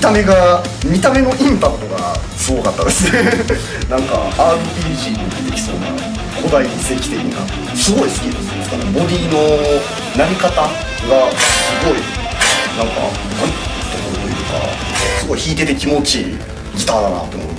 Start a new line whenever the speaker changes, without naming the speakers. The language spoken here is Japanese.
た目が見た目のインパクトがすごかったです。ね なんか RPG に出てきそうな古代遺跡的なすごい好きですからボディのなり方がすごいなんかなんというかすごい弾いてて気持ちいいギターだなと思って。